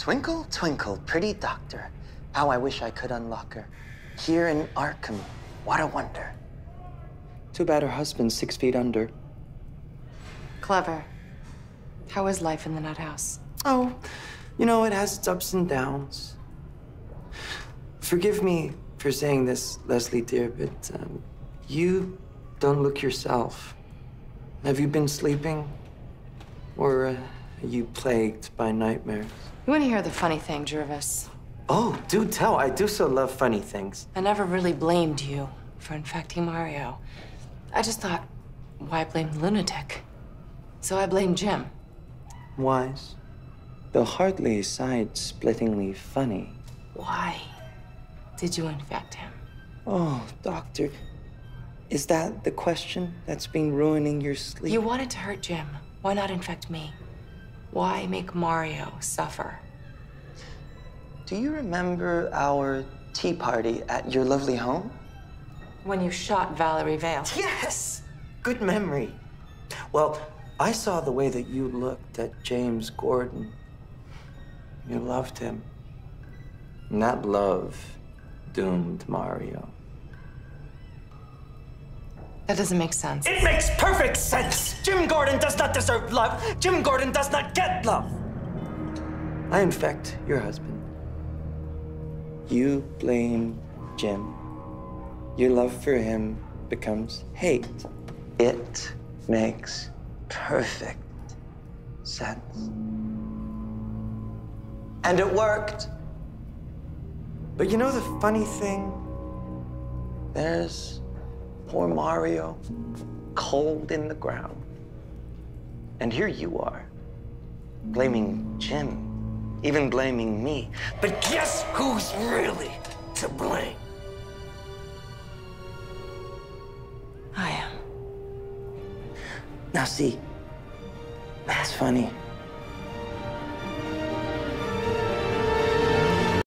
Twinkle, twinkle, pretty doctor. How I wish I could unlock her. Here in Arkham, what a wonder. Too bad her husband's six feet under. Clever. How is life in the nut house? Oh, you know, it has its ups and downs. Forgive me for saying this, Leslie dear, but um, you don't look yourself. Have you been sleeping? Or uh, are you plagued by nightmares? You want to hear the funny thing, Jervis? Oh, do tell. I do so love funny things. I never really blamed you for infecting Mario. I just thought, why blame the lunatic? So I blamed Jim. Wise, though hardly side-splittingly funny. Why did you infect him? Oh, Doctor, is that the question that's been ruining your sleep? You wanted to hurt Jim. Why not infect me? Why make Mario suffer? Do you remember our tea party at your lovely home? When you shot Valerie Vale. Yes! Good memory. Well, I saw the way that you looked at James Gordon. You loved him. And that love doomed Mario. That doesn't make sense. It makes perfect sense! Jim Gordon does not deserve love. Jim Gordon does not get love. I infect your husband. You blame Jim. Your love for him becomes hate. It makes perfect sense. And it worked. But you know the funny thing? There's poor Mario, cold in the ground. And here you are, blaming Jim, even blaming me. But guess who's really to blame? I am. Now, see, that's funny.